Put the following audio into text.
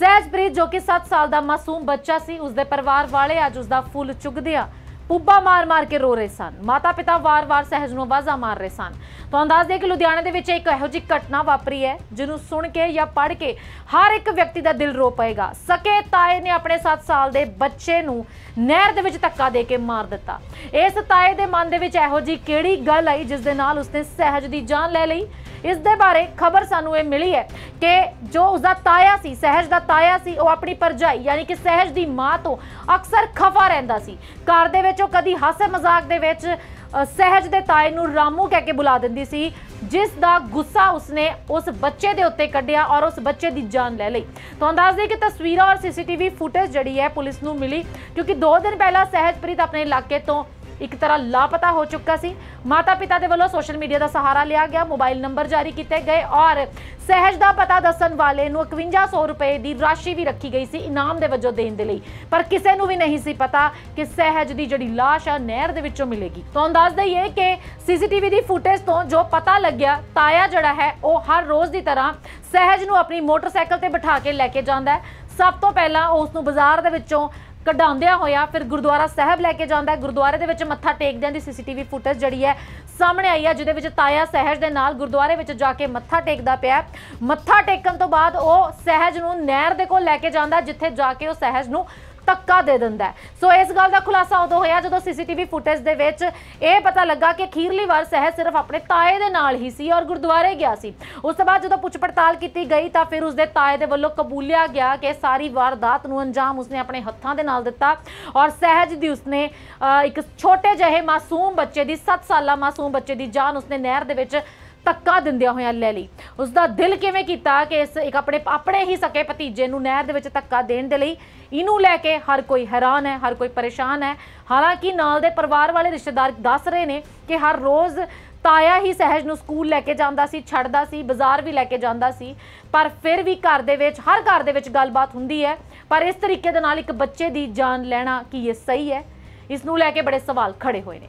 ਸਹਿਜਪ੍ਰੀਤ ਜੋ ਕਿ 7 ਸਾਲ ਦਾ ਮਾਸੂਮ ਬੱਚਾ ਸੀ, ਉਸਦੇ ਪਰਿਵਾਰ ਵਾਲੇ ਅੱਜ ਉਸਦਾ ਫੁੱਲ ਚੁਗਦਿਆਂ ਪੁੱਬਾ ਮਾਰ-ਮਾਰ ਕੇ ਰੋ ਰਹੇ ਸਨ। ਮਾਤਾ-ਪਿਤਾ ਵਾਰ-ਵਾਰ ਸਹਿਜ ਨੂੰ ਆਵਾਜ਼ਾਂ ਮਾਰ ਰਹੇ ਸਨ। ਤੁਹਾਨੂੰ ਦੱਸ ਦਈਏ ਕਿ ਲੁਧਿਆਣੇ ਦੇ ਵਿੱਚ ਇੱਕ ਇਹੋ ਜਿਹੀ ਘਟਨਾ ਵਾਪਰੀ ਹੈ, ਜਿਹਨੂੰ ਸੁਣ ਕੇ ਜਾਂ ਪੜ੍ਹ ਕੇ ਹਰ ਇੱਕ ਵਿਅਕਤੀ ਦਾ ਦਿਲ ਰੋ ਪਏਗਾ। ਸਕੇ ਤਾਏ ਨੇ ਆਪਣੇ 7 ਸਾਲ ਦੇ ਬੱਚੇ ਨੂੰ ਨਹਿਰ ਦੇ ਵਿੱਚ ਧੱਕਾ ਦੇ ਕੇ ਮਾਰ ਦਿੱਤਾ। ਇਸ ਤਾਏ ਦੇ ਮਨ ਦੇ ਵਿੱਚ ਇਹੋ ਜਿਹੀ ਕਿਹੜੀ ਗੱਲ ਆਈ ਜਿਸ ਦੇ ਨਾਲ ਉਸਨੇ ਸਹਿਜ ਦੀ ਜਾਨ ਲੈ ਲਈ? ਇਸ ਦੇ ਬਾਰੇ ਖਬਰ ਸਾਨੂੰ ਇਹ ਮਿਲੀ ਹੈ ਕਿ ਜੋ ਉਸਦਾ ਤਾਇਆ ਸੀ, ਸਹਿਜ ਦਾ ਤਾਇਆ ਸੀ, ਉਹ ਆਪਣੀ ਪਰਜਾਈ ਯਾਨੀ ਕਿ ਸਹਿਜ ਦੀ ਮਾਂ ਤੋਂ ਅਕਸਰ ਖਫਾ ਰਹਿੰਦਾ ਸੀ। ਘਰ ਦੇ ਵਿੱਚ ਉਹ ਕਦੀ ਹਾਸੇ ਮਜ਼ਾਕ ਦੇ ਵਿੱਚ ਸਹਿਜ ਦੇ ਤਾਏ ਨੂੰ ਰਾਮੂ ਕਹਿ ਕੇ ਬੁਲਾ ਦਿੰਦੀ ਸੀ, ਜਿਸ ਦਾ ਗੁੱਸਾ ਉਸਨੇ ਉਸ ਬੱਚੇ ਦੇ ਉੱਤੇ ਕੱਢਿਆ ਔਰ ਉਸ ਬੱਚੇ ਦੀ ਜਾਨ ਲੈ ਲਈ। ਤੁਹਾਨੂੰ ਦੱਸ ਦਈਏ ਕਿ ਤਸਵੀਰਾਂ ਔਰ ਸੀਸੀਟੀਵੀ ਫੁਟੇਜ ਜਿਹੜੀ ਹੈ ਪੁਲਿਸ ਨੂੰ ਮਿਲੀ, ਕਿਉਂਕਿ 2 ਦਿਨ ਪਹਿਲਾਂ ਸਹਿਜਪ੍ਰੀਤ ਆਪਣੇ ਇਲਾਕੇ ਤੋਂ ਇੱਕ ਤਰ੍ਹਾਂ ਲਾਪਤਾ ਹੋ ਚੁੱਕਾ ਸੀ। ਮਾਤਾ ਪਿਤਾ ਦੇ ਵੱਲੋਂ ਸੋਸ਼ਲ ਮੀਡੀਆ ਦਾ ਸਹਾਰਾ ਲਿਆ ਗਿਆ, ਮੋਬਾਈਲ ਨੰਬਰ ਜਾਰੀ ਕੀਤੇ ਗਏ ਔਰ ਸਹਿਜ ਦਾ ਪਤਾ ਦੱਸਣ ਵਾਲੇ ਨੂੰ 5100 ਰੁਪਏ ਦੀ ਰਾਸ਼ੀ ਵੀ ਰੱਖੀ ਗਈ ਸੀ ਇਨਾਮ ਦੇ ਵਜੋਂ ਦੇਣ ਦੇ ਲਈ। ਪਰ ਕਿਸੇ ਨੂੰ ਵੀ ਨਹੀਂ ਸੀ ਪਤਾ ਕਿ ਸਹਿਜ ਦੀ ਜਿਹੜੀ ਲਾਸ਼ ਆ, ਨਹਿਰ ਦੇ ਵਿੱਚੋਂ ਮਿਲੇਗੀ। ਤੁਹਾਨੂੰ ਦੱਸ ਦਈਏ ਕਿ ਸੀਸੀਟੀਵੀ ਦੀ ਫੁਟੇਜ ਤੋਂ ਜੋ ਪਤਾ ਲੱਗਿਆ, ਤਾਇਆ ਜਿਹੜਾ ਹੈ, ਉਹ ਹਰ ਰੋਜ਼ ਦੀ ਤਰ੍ਹਾਂ ਸਹਿਜ ਨੂੰ ਆਪਣੀ ਮੋਟਰਸਾਈਕਲ ਤੇ ਬਿਠਾ ਕੇ ਲੈ ਕੇ ਜਾਂਦਾ ਹੈ। ਸਭ ਤੋਂ ਪਹਿਲਾਂ ਉਸ ਨੂੰ ਬਾਜ਼ਾਰ ਦੇ ਵਿੱਚੋਂ ਕਢਾਉਂਦਿਆਂ ਹੋਇਆ, ਫਿਰ ਗੁਰਦੁਆਰਾ ਸਾਹਿਬ ਲੈ ਕੇ ਜਾਂਦਾ ਹੈ। ਗੁਰਦੁਆਰੇ ਦੇ ਵਿੱਚ ਮੱਥਾ ਟੇਕਦਿਆਂ ਦੀ ਸੀਸੀਟੀਵੀ ਫੁਟੇਜ ਜਿਹੜੀ ਹੈ ਸਾਹਮਣੇ ਆਈ ਹੈ, ਜਿਹਦੇ ਵਿੱਚ ਤਾਇਆ ਸਹਿਜ ਦੇ ਨਾਲ ਗੁਰਦੁਆਰੇ ਵਿੱਚ ਜਾ ਕੇ ਮੱਥਾ ਟੇਕਦਾ ਪਿਆ ਮੱਥਾ ਟੇਕਣ ਤੋਂ ਬਾਅਦ ਉਹ ਸਹਿਜ ਨੂੰ ਨਹਿਰ ਦੇ ਕੋਲ ਲੈ ਕੇ ਜਾਂਦਾ ਜਿੱਥੇ ਜਾ ਕੇ ਉਹ ਸਹਿਜ ਨੂੰ ਧੱਕਾ ਦੇ ਦਿੰਦਾ ਸੋ ਇਸ ਗੱਲ ਦਾ ਖੁਲਾਸਾ ਉਦੋਂ ਹੋਇਆ ਜਦੋਂ ਸੀਸੀਟੀਵੀ ਫੁਟੇਜ ਦੇ ਵਿੱਚ ਇਹ ਪਤਾ ਲੱਗਾ ਕਿ ਅਖੀਰਲੀ ਵਾਰ ਸਹਿਜ ਸਿਰਫ ਆਪਣੇ ਤਾਏ ਦੇ ਨਾਲ ਹੀ ਸੀ ਔਰ ਗੁਰਦੁਆਰੇ ਗਿਆ ਸੀ। ਉਸ ਤੋਂ ਬਾਅਦ ਜਦੋਂ ਪੁੱਛ ਪੜਤਾਲ ਕੀਤੀ ਗਈ ਤਾਂ ਫਿਰ ਉਸਦੇ ਤਾਏ ਦੇ ਵੱਲੋਂ ਕਬੂਲਿਆ ਗਿਆ ਕਿ ਸਾਰੀ ਵਾਰਦਾਤ ਨੂੰ ਅੰਜਾਮ ਉਸਨੇ ਆਪਣੇ ਹੱਥਾਂ ਦੇ ਨਾਲ ਦਿੱਤਾ ਔਰ ਸਹਿਜ ਦੀ ਉਸਨੇ ਇੱਕ ਛੋਟੇ ਜਿਹੇ ਮਾਸੂਮ ਬੱਚੇ ਦੀ 7 ਸਾਲਾ ਮਾਸੂਮ ਬੱਚੇ ਦੀ ਜਾਨ ਉਸਨੇ ਨਹਿਰ ਦੇ ਵਿੱਚ ਧੱਕਾ ਦਿੰਦਿਆਂ ਹੋਇਆਂ ਲੈ ਲਈ। ਉਸ ਦਾ ਦਿਲ ਕਿਵੇਂ ਕੀਤਾ ਕਿ ਇਸ ਇੱਕ ਆਪਣੇ ਆਪਣੇ ਹੀ ਸਕੇ ਭਤੀਜੇ ਨੂੰ ਨਹਿਰ ਦੇ ਵਿੱਚ ਧੱਕਾ ਦੇਣ ਦੇ ਲਈ? ਇਹਨੂੰ ਲੈ ਕੇ ਹਰ ਕੋਈ ਹੈਰਾਨ ਹੈ, ਹਰ ਕੋਈ ਪਰੇਸ਼ਾਨ ਹੈ। ਹਾਲਾਂਕਿ ਨਾਲ ਦੇ ਪਰਿਵਾਰ ਵਾਲੇ ਰਿਸ਼ਤੇਦਾਰ ਦੱਸ ਰਹੇ ਨੇ ਕਿ ਹਰ ਰੋਜ਼ ਤਾਇਆ ਹੀ ਸਹਿਜ ਨੂੰ ਸਕੂਲ ਲੈ ਕੇ ਜਾਂਦਾ ਸੀ, ਛੱਡਦਾ ਸੀ, ਬਾਜ਼ਾਰ ਵੀ ਲੈ ਕੇ ਜਾਂਦਾ ਸੀ। ਪਰ ਫਿਰ ਵੀ ਘਰ ਦੇ ਵਿੱਚ, ਹਰ ਘਰ ਦੇ ਵਿੱਚ ਗੱਲਬਾਤ ਹੁੰਦੀ ਹੈ। ਪਰ ਇਸ ਤਰੀਕੇ ਦੇ ਨਾਲ ਇੱਕ ਬੱਚੇ ਦੀ ਜਾਨ ਲੈਣਾ ਕੀ ਇਹ ਸਹੀ ਹੈ? ਇਸ ਨੂੰ ਲੈ ਕੇ ਬੜੇ ਸਵਾਲ ਖੜੇ ਹੋਏ ਨੇ।